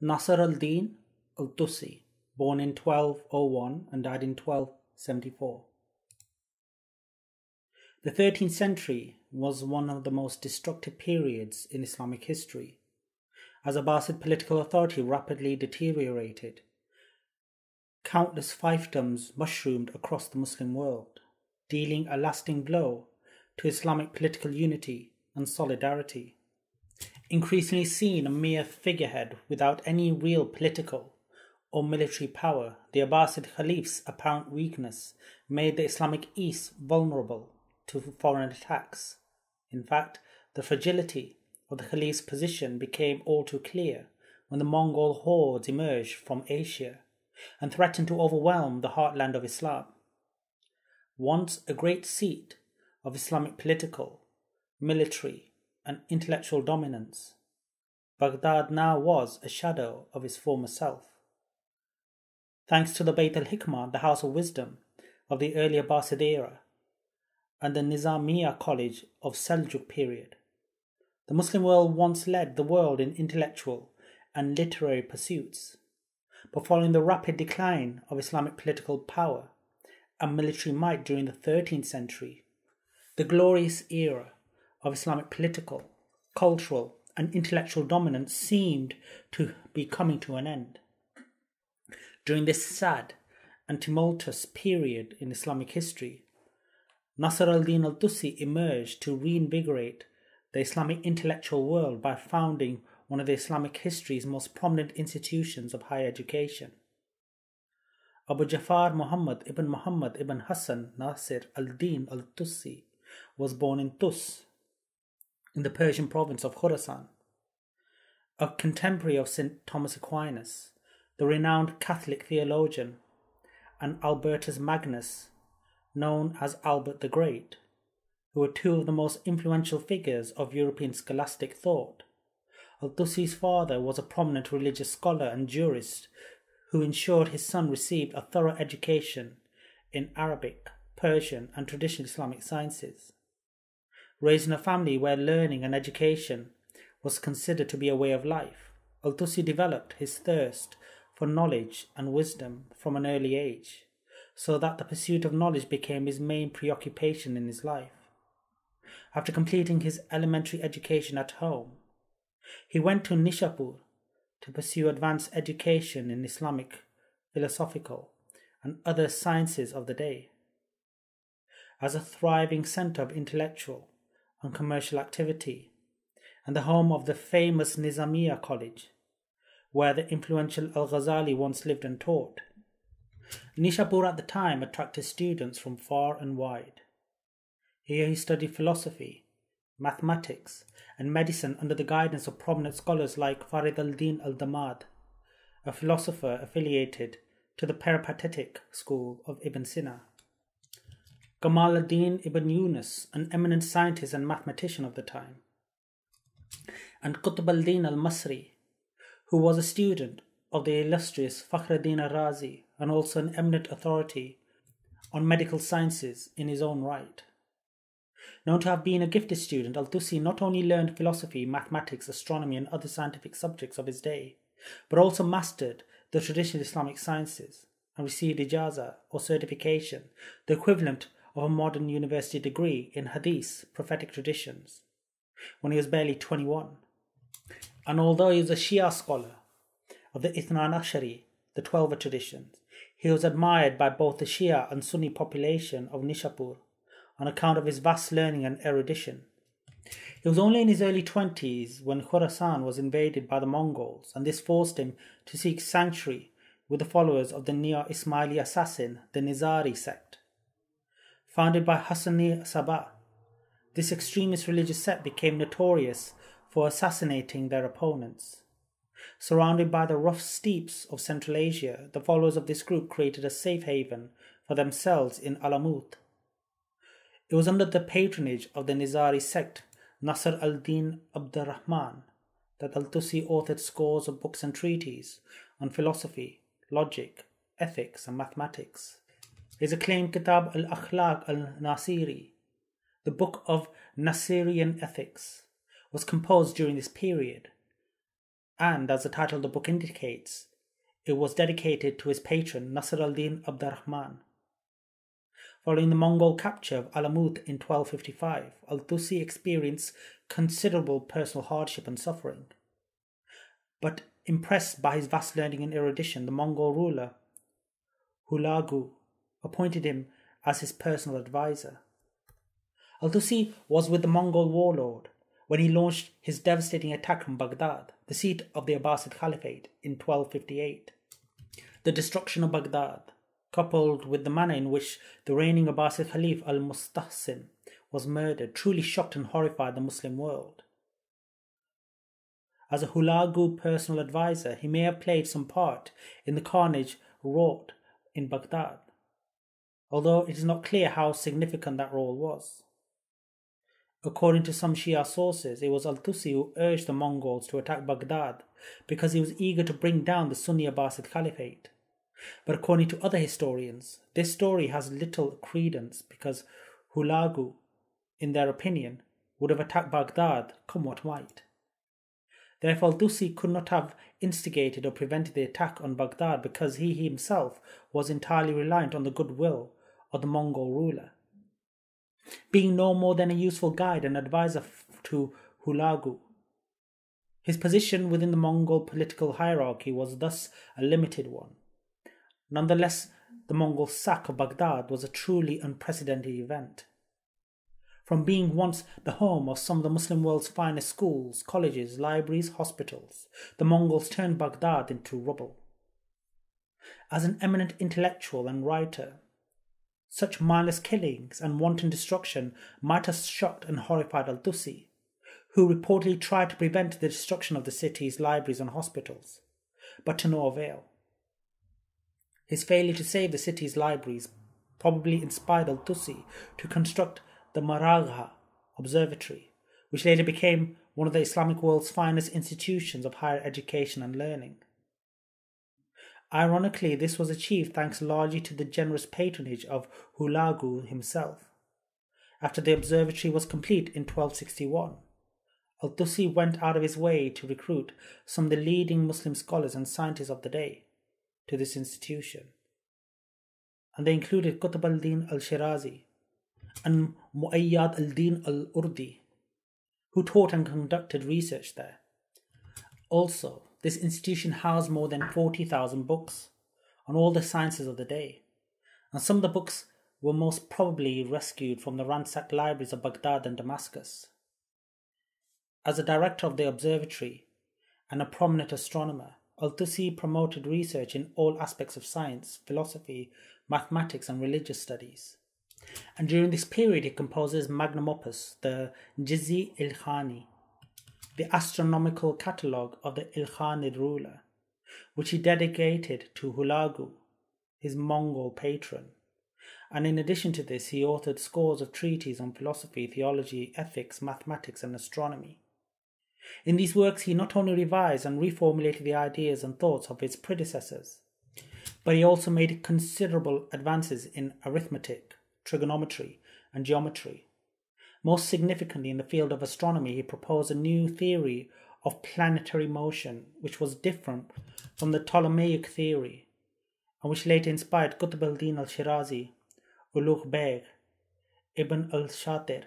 Nasr al-Din al-Tusi, born in 1201 and died in 1274. The 13th century was one of the most destructive periods in Islamic history, as Abbasid political authority rapidly deteriorated. Countless fiefdoms mushroomed across the Muslim world, dealing a lasting blow to Islamic political unity and solidarity increasingly seen a mere figurehead without any real political or military power, the Abbasid Caliph's apparent weakness made the Islamic East vulnerable to foreign attacks. In fact, the fragility of the Caliph's position became all too clear when the Mongol hordes emerged from Asia and threatened to overwhelm the heartland of Islam. Once a great seat of Islamic political, military, and intellectual dominance. Baghdad now was a shadow of his former self. Thanks to the Bayt al Hikmah, the House of Wisdom of the early Abbasid era, and the Nizamiya College of Seljuk period, the Muslim world once led the world in intellectual and literary pursuits. But following the rapid decline of Islamic political power and military might during the 13th century, the glorious era of Islamic political, cultural, and intellectual dominance seemed to be coming to an end. During this sad and tumultuous period in Islamic history, Nasr al-Din al-Tusi emerged to reinvigorate the Islamic intellectual world by founding one of the Islamic history's most prominent institutions of higher education. Abu Jafar Muhammad ibn Muhammad ibn Hassan Nasir al-Din al-Tusi was born in Tus in the Persian province of Khorasan, a contemporary of St. Thomas Aquinas, the renowned Catholic theologian, and Albertus Magnus, known as Albert the Great, who were two of the most influential figures of European scholastic thought. Al-Tusi's father was a prominent religious scholar and jurist who ensured his son received a thorough education in Arabic, Persian, and traditional Islamic sciences raised in a family where learning and education was considered to be a way of life. Al-Tusi developed his thirst for knowledge and wisdom from an early age, so that the pursuit of knowledge became his main preoccupation in his life. After completing his elementary education at home, he went to Nishapur to pursue advanced education in Islamic, philosophical, and other sciences of the day. As a thriving center of intellectual and commercial activity, and the home of the famous Nizamiya College, where the influential Al Ghazali once lived and taught. Nishapur at the time attracted students from far and wide. Here he studied philosophy, mathematics, and medicine under the guidance of prominent scholars like Farid al-Din al-Damad, a philosopher affiliated to the peripatetic school of Ibn Sina. Kamal ad-Din ibn Yunus, an eminent scientist and mathematician of the time, and Qutb al-Din al-Masri, who was a student of the illustrious Fakhruddin al-Razi and also an eminent authority on medical sciences in his own right. Known to have been a gifted student, Al-Tusi not only learned philosophy, mathematics, astronomy and other scientific subjects of his day, but also mastered the traditional Islamic sciences and received ijaza or certification, the equivalent of a modern university degree in Hadith, prophetic traditions, when he was barely 21. And although he was a Shia scholar of the Ithnan Ashari, the Twelver traditions, he was admired by both the Shia and Sunni population of Nishapur on account of his vast learning and erudition. He was only in his early twenties when Khorasan was invaded by the Mongols, and this forced him to seek sanctuary with the followers of the Neo Ismaili assassin, the Nizari sect founded by Hassani Sabah. This extremist religious sect became notorious for assassinating their opponents. Surrounded by the rough steeps of Central Asia, the followers of this group created a safe haven for themselves in Alamut. It was under the patronage of the Nizari sect, Nasr al-Din Abdurrahman, that al-Tusi authored scores of books and treatises on philosophy, logic, ethics, and mathematics. His acclaimed Kitab al Akhlaq al Nasiri, the book of Nasirian ethics, was composed during this period and as the title of the book indicates, it was dedicated to his patron Nasr al-Din Abdurrahman. Following the Mongol capture of Alamut in 1255, al-Tusi experienced considerable personal hardship and suffering. But impressed by his vast learning and erudition, the Mongol ruler, Hulagu, appointed him as his personal advisor. Al-Tusi was with the Mongol warlord when he launched his devastating attack on Baghdad, the seat of the Abbasid Caliphate, in 1258. The destruction of Baghdad, coupled with the manner in which the reigning Abbasid Caliph al Musta'sim was murdered, truly shocked and horrified the Muslim world. As a Hulagu personal advisor, he may have played some part in the carnage wrought in Baghdad, although it is not clear how significant that role was. According to some Shia sources, it was Al Tusi who urged the Mongols to attack Baghdad because he was eager to bring down the Sunni Abbasid Caliphate. But according to other historians, this story has little credence because Hulagu, in their opinion, would have attacked Baghdad come what might. Therefore, Tusi could not have instigated or prevented the attack on Baghdad because he himself was entirely reliant on the goodwill of the Mongol ruler. Being no more than a useful guide and advisor to Hulagu, his position within the Mongol political hierarchy was thus a limited one. Nonetheless, the Mongol sack of Baghdad was a truly unprecedented event. From being once the home of some of the Muslim world's finest schools, colleges, libraries, hospitals, the Mongols turned Baghdad into rubble. As an eminent intellectual and writer, such mindless killings and wanton destruction might have shocked and horrified Al Tusi, who reportedly tried to prevent the destruction of the city's libraries and hospitals, but to no avail. His failure to save the city's libraries probably inspired Al-Tusi to construct the Maragha Observatory, which later became one of the Islamic world's finest institutions of higher education and learning. Ironically, this was achieved thanks largely to the generous patronage of Hulagu himself. After the observatory was complete in 1261, Al-Tusi went out of his way to recruit some of the leading Muslim scholars and scientists of the day to this institution. And they included Qutb al-Din al-Shirazi and Muayyad al-Din al-Urdi, who taught and conducted research there. Also, this institution housed more than 40,000 books on all the sciences of the day, and some of the books were most probably rescued from the ransacked libraries of Baghdad and Damascus. As a director of the observatory and a prominent astronomer, Al-Tusi promoted research in all aspects of science, philosophy, mathematics, and religious studies. And during this period, he composes magnum opus, the Zij-i Ilkhani, the astronomical catalogue of the Ilkhanid ruler, which he dedicated to Hulagu, his Mongol patron. And in addition to this, he authored scores of treatises on philosophy, theology, ethics, mathematics, and astronomy. In these works, he not only revised and reformulated the ideas and thoughts of his predecessors, but he also made considerable advances in arithmetic, trigonometry, and geometry. Most significantly, in the field of astronomy, he proposed a new theory of planetary motion, which was different from the Ptolemaic theory, and which later inspired Qutb al-Din al-Shirazi, Ulugh Beg, Ibn al-Shatir,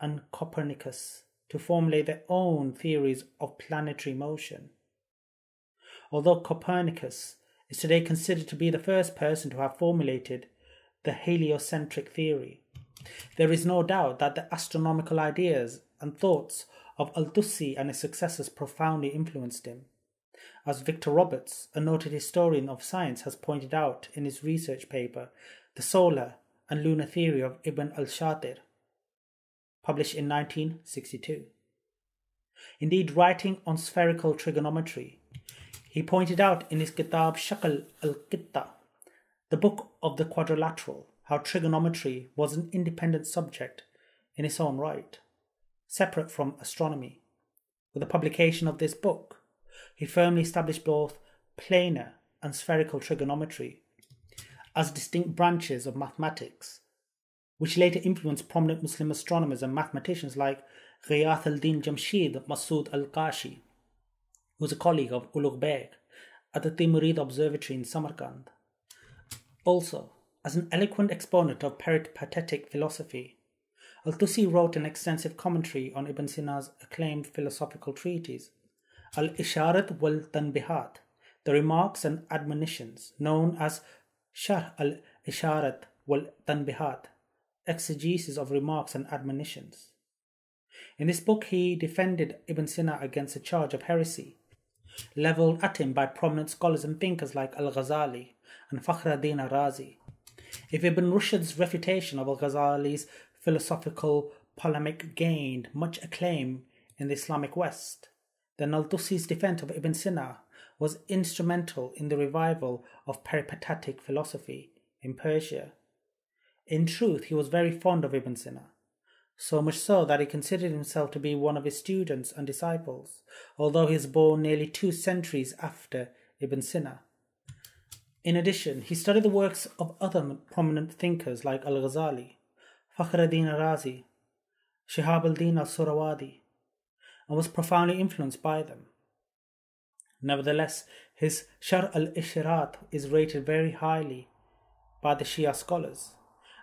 and Copernicus to formulate their own theories of planetary motion. Although Copernicus is today considered to be the first person to have formulated the heliocentric theory, there is no doubt that the astronomical ideas and thoughts of Al-Tusi and his successors profoundly influenced him. As Victor Roberts, a noted historian of science, has pointed out in his research paper, The Solar and Lunar Theory of Ibn al-Shatir, published in 1962. Indeed, writing on spherical trigonometry, he pointed out in his Kitab Shakl al-Qitta, the book of the quadrilateral, how trigonometry was an independent subject in its own right, separate from astronomy. With the publication of this book, he firmly established both planar and spherical trigonometry as distinct branches of mathematics which later influenced prominent Muslim astronomers and mathematicians like Ghiyath al-Din Jamshid Masood al-Qashi. who was a colleague of Ulugh Beg at the Timurid Observatory in Samarkand. Also, as an eloquent exponent of peripatetic philosophy, Al-Tusi wrote an extensive commentary on Ibn Sina's acclaimed philosophical treatise, Al-Isharat wal-Tanbihat, the remarks and admonitions, known as Sharh al-Isharat wal-Tanbihat, exegesis of remarks and admonitions. In this book, he defended Ibn Sina against a charge of heresy, leveled at him by prominent scholars and thinkers like Al-Ghazali and Fakhruddin Razi. If Ibn Rushd's refutation of Al-Ghazali's philosophical polemic gained much acclaim in the Islamic West, then Al-Tusi's defense of Ibn Sina was instrumental in the revival of peripatetic philosophy in Persia. In truth, he was very fond of Ibn Sina, so much so that he considered himself to be one of his students and disciples, although he was born nearly two centuries after Ibn Sina. In addition, he studied the works of other prominent thinkers like Al Ghazali, Fakhruddin Razi, Shihab al-Din al-Suhrawardi, and was profoundly influenced by them. Nevertheless, his Sharh al-Isharat is rated very highly by the Shia scholars.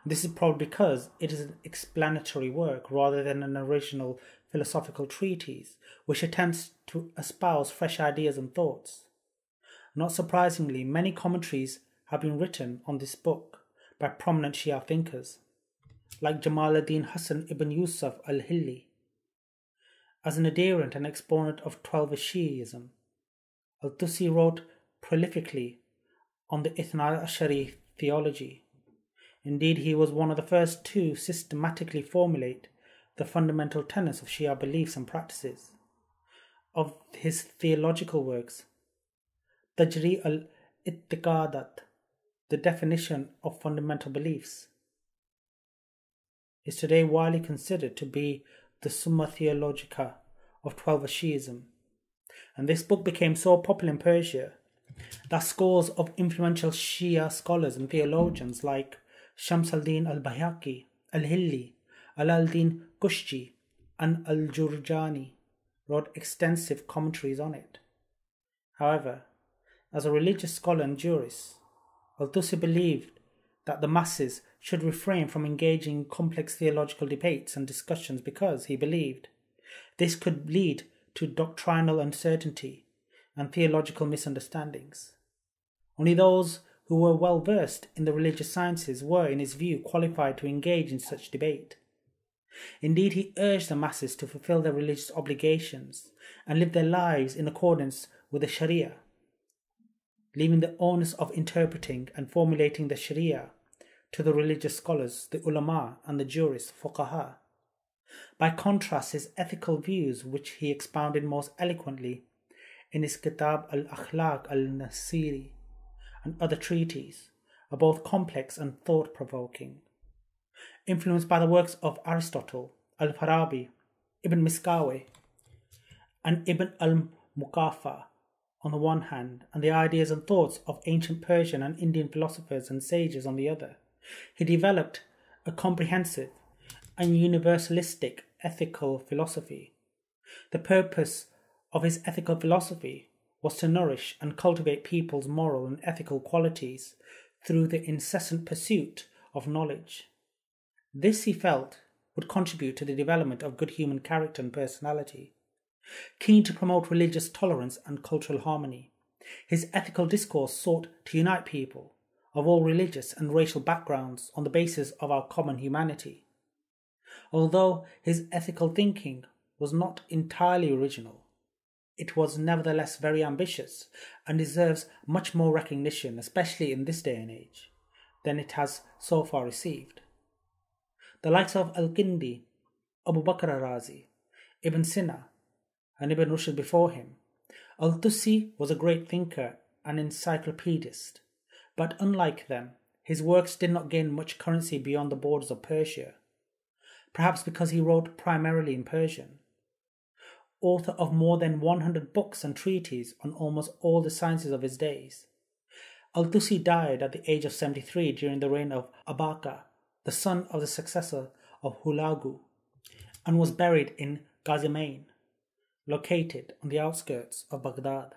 This is probably because it is an explanatory work rather than an original philosophical treatise which attempts to espouse fresh ideas and thoughts. Not surprisingly, many commentaries have been written on this book by prominent Shia thinkers, like Jamaluddin Hassan ibn Yusuf al Hilli. As an adherent and exponent of Twelver Shi'ism, al Tusi wrote prolifically on the Ithna theology. Indeed, he was one of the first to systematically formulate the fundamental tenets of Shia beliefs and practices. Of his theological works, Tajrid al Ittiqadat, the definition of fundamental beliefs, is today widely considered to be the Summa Theologica of Twelver Shi'ism. And this book became so popular in Persia that scores of influential Shia scholars and theologians like Shams al-Din al-Bayhaqi, al-Hilli, al-Al Din Kushji, and al-Jurjani wrote extensive commentaries on it. However, as a religious scholar and jurist, Al-Tusi believed that the masses should refrain from engaging in complex theological debates and discussions because, he believed, this could lead to doctrinal uncertainty and theological misunderstandings. Only those who were well versed in the religious sciences were, in his view, qualified to engage in such debate. Indeed, he urged the masses to fulfill their religious obligations and live their lives in accordance with the Sharia leaving the onus of interpreting and formulating the Sharia to the religious scholars, the ulama, and the jurists, fuqaha. By contrast, his ethical views, which he expounded most eloquently in his Kitab al Akhlaq al Nasiri and other treatises, are both complex and thought provoking. Influenced by the works of Aristotle, Al Farabi, Ibn Miskawayh, and Ibn al Muqaffa, on the one hand, and the ideas and thoughts of ancient Persian and Indian philosophers and sages on the other, he developed a comprehensive and universalistic ethical philosophy. The purpose of his ethical philosophy was to nourish and cultivate people's moral and ethical qualities through the incessant pursuit of knowledge. This, he felt, would contribute to the development of good human character and personality. Keen to promote religious tolerance and cultural harmony, his ethical discourse sought to unite people of all religious and racial backgrounds on the basis of our common humanity. Although his ethical thinking was not entirely original, it was nevertheless very ambitious and deserves much more recognition, especially in this day and age, than it has so far received. The likes of Al Kindi, Abu Bakr Razi, Ibn Sina, and Ibn Rushd before him. Al-Tusi was a great thinker and encyclopedist, but unlike them, his works did not gain much currency beyond the borders of Persia, perhaps because he wrote primarily in Persian. Author of more than 100 books and treatises on almost all the sciences of his days, Al-Tusi died at the age of 73 during the reign of Abaka, the son of the successor of Hulagu, and was buried in Kazimain. Located on the outskirts of Baghdad.